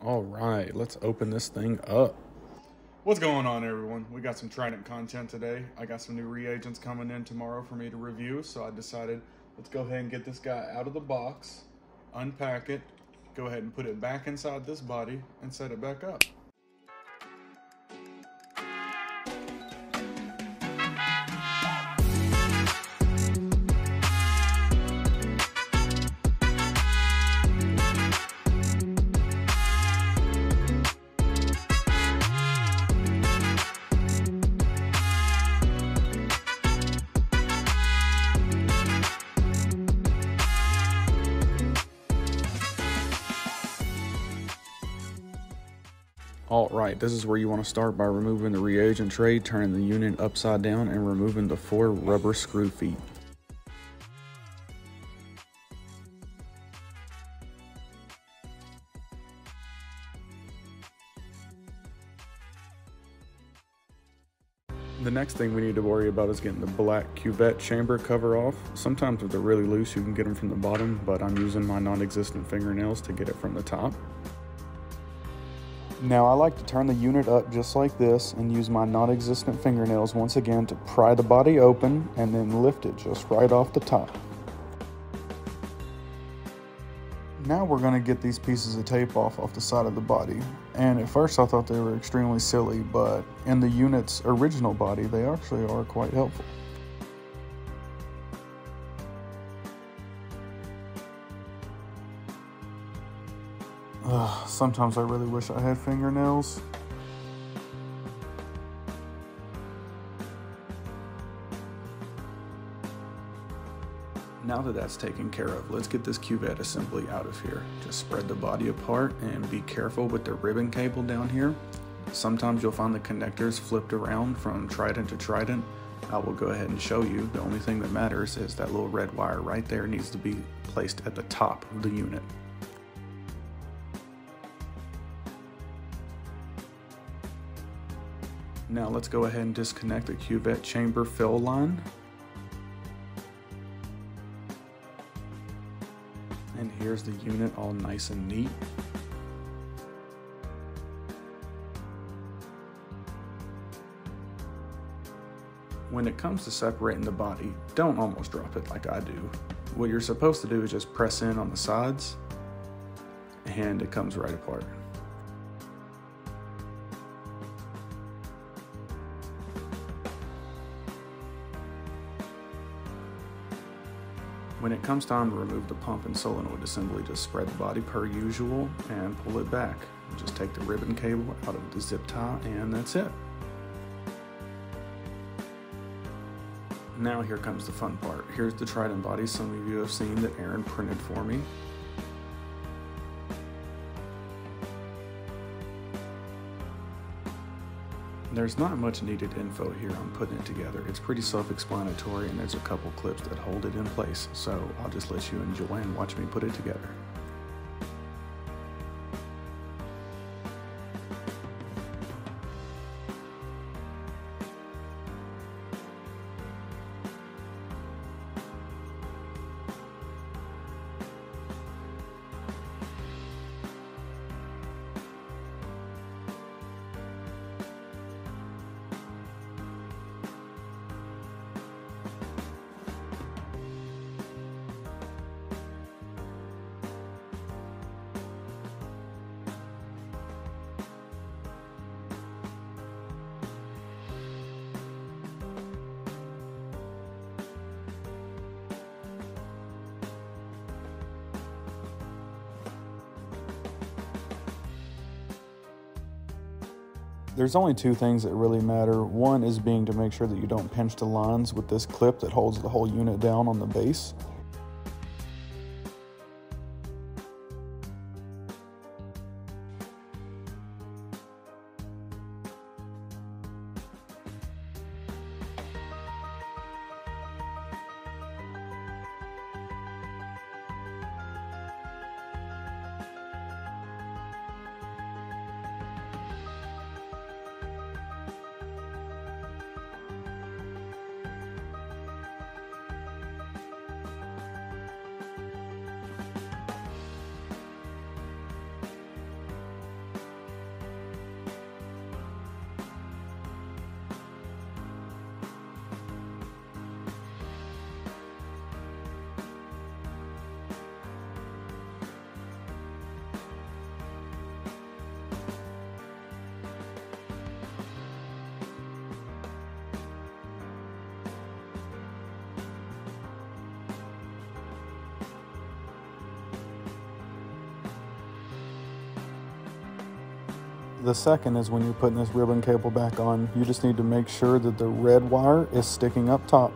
All right, let's open this thing up. What's going on, everyone? We got some Trident content today. I got some new reagents coming in tomorrow for me to review, so I decided let's go ahead and get this guy out of the box, unpack it, go ahead and put it back inside this body, and set it back up. Alright, this is where you want to start by removing the reagent tray, turning the unit upside down, and removing the four rubber screw feet. The next thing we need to worry about is getting the black cuvette chamber cover off. Sometimes if they're really loose you can get them from the bottom, but I'm using my non-existent fingernails to get it from the top. Now I like to turn the unit up just like this and use my non-existent fingernails once again to pry the body open and then lift it just right off the top. Now we're going to get these pieces of tape off off the side of the body. And at first I thought they were extremely silly, but in the unit's original body they actually are quite helpful. Ugh, sometimes I really wish I had fingernails. Now that that's taken care of, let's get this cuvette assembly out of here. Just spread the body apart and be careful with the ribbon cable down here. Sometimes you'll find the connectors flipped around from trident to trident. I will go ahead and show you. The only thing that matters is that little red wire right there needs to be placed at the top of the unit. Now let's go ahead and disconnect the cuvette chamber fill line. And here's the unit all nice and neat. When it comes to separating the body, don't almost drop it like I do. What you're supposed to do is just press in on the sides and it comes right apart. When it comes time to remove the pump and solenoid assembly, just spread the body per usual and pull it back. Just take the ribbon cable out of the zip tie and that's it. Now here comes the fun part. Here's the Trident body some of you have seen that Aaron printed for me. There's not much needed info here on putting it together. It's pretty self-explanatory and there's a couple clips that hold it in place, so I'll just let you enjoy and watch me put it together. There's only two things that really matter. One is being to make sure that you don't pinch the lines with this clip that holds the whole unit down on the base. The second is when you're putting this ribbon cable back on, you just need to make sure that the red wire is sticking up top.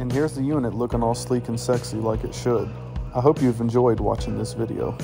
And here's the unit looking all sleek and sexy like it should. I hope you've enjoyed watching this video.